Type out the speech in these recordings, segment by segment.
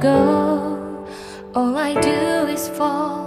go. All I do is fall.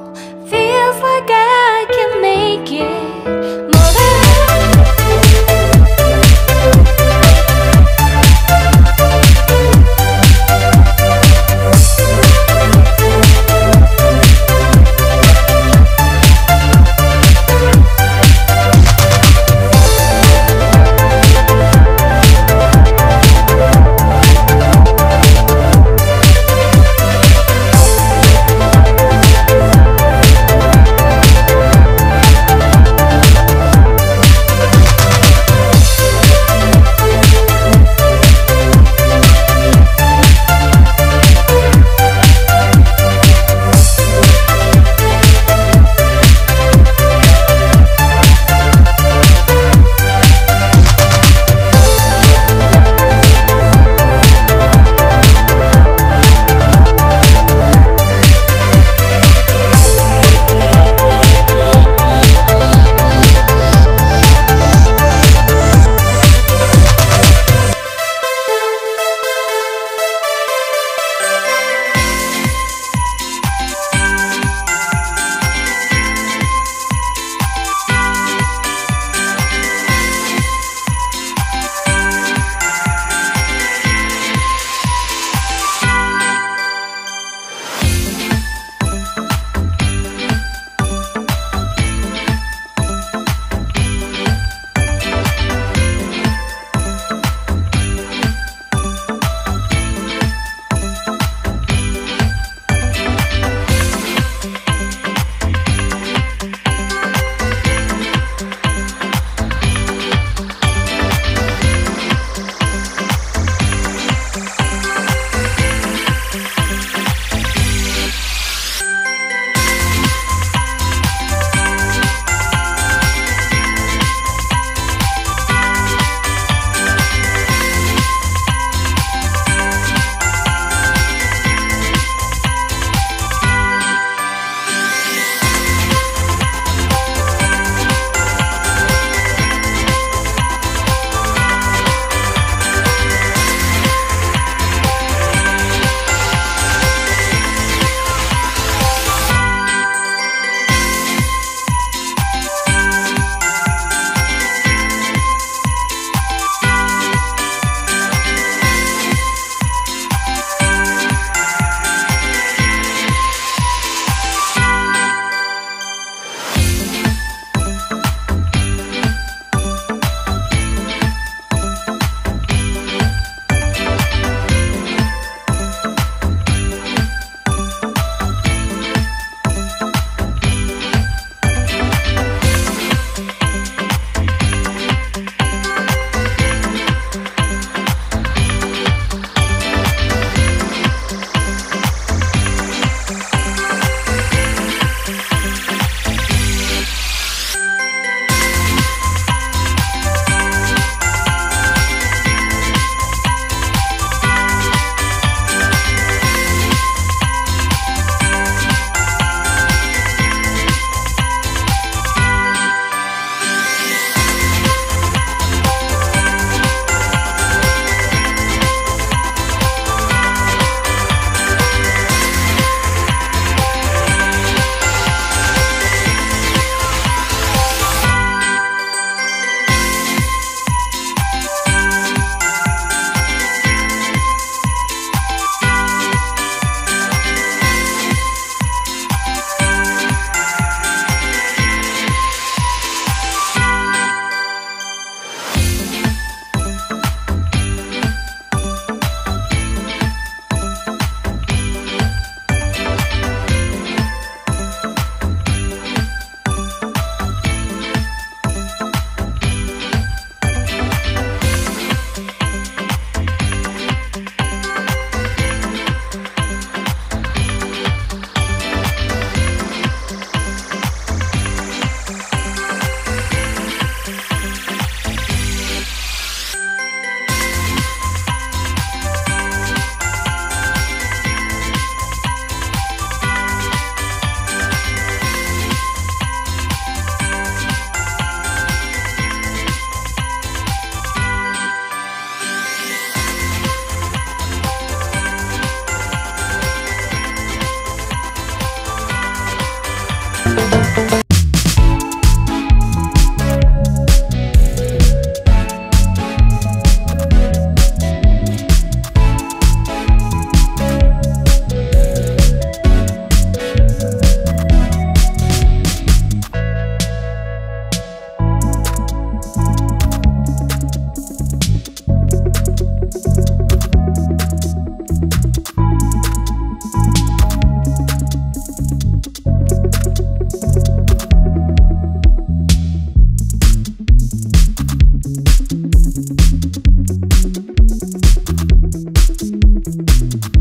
Thank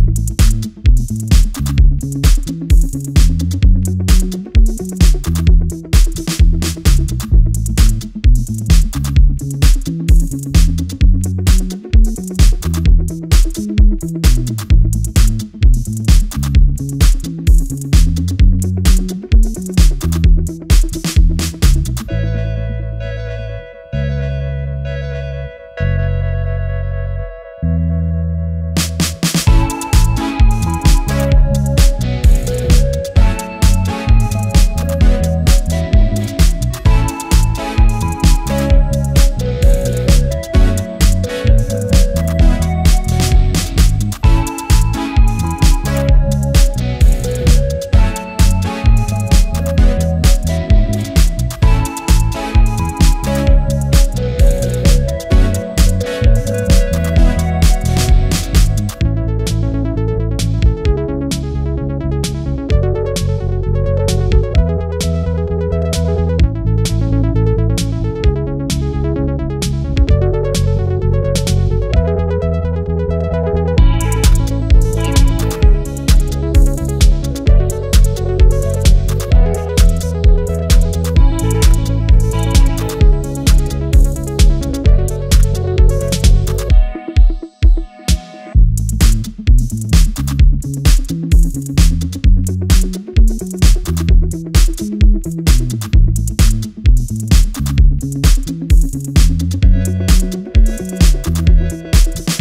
you. Thank you.